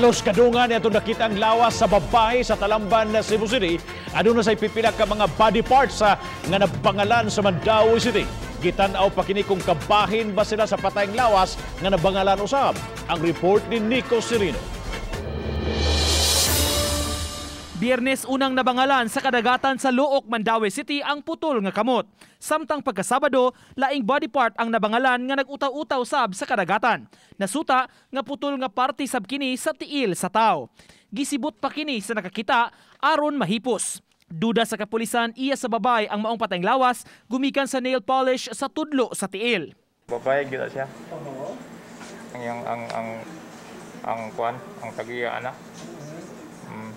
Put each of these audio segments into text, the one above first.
Halos kadungan niya nakita ang lawas sa babae sa Talamban na Cebu City. Ano na say pipila ka mga body parts sa nga nabangalan sa Mandawi City. Gitanaw pa kini kung kabahin ba sila sa patayng lawas nga nabangalan usab. Ang report ni Nico Serino. Biyernes unang nabangalan sa kadagatan sa Luok, Mandawi City ang putol nga kamot. Samtang pagkasabado, laing body part ang nabangalan nga nag-utaw-utaw sab sa kadagatan. Nasuta nga putol nga parte sab kini sa tiil sa tao. Gisibot pa kini sa nakakita aron mahipos. Duda sa kapulisan iya sa babay ang maong patayng lawas gumikan sa nail polish sa tudlo sa tiil. Babae gila siya. Ang ang ang ang kuan, ang tagiya ana. Mm.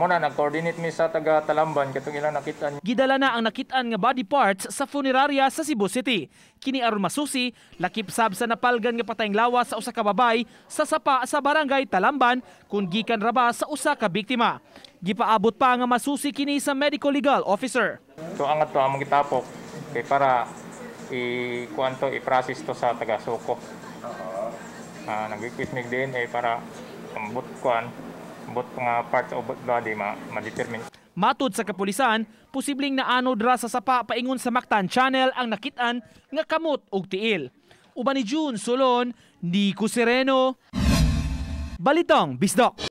Muna nag-coordinate mi sa taga Talamban katong ilang nakita Gidala na ang nakitaan nga body parts sa funeraria sa Cebu City. Kini aron masusi, lakip sab sa napalgan nga patayng lawas sa usa ka babay sa sapa sa barangay Talamban kung gikan raba sa usa ka biktima. Gipaabot pa nga masusi kini sa medical legal officer. So angat to among gitapok kay para i kuan to i-process to sa taga Suko. Ah, nag-request mig DNA para ambot kuan, ambot nga parts of body ma ma-determine. Sa kapulisan, posibleng naano dra sa sapa paingon sa Mactan Channel ang nakitaan nga kamot ug tiil. Uban ni June Solon, Nico Sereno, Balitong Bisdok.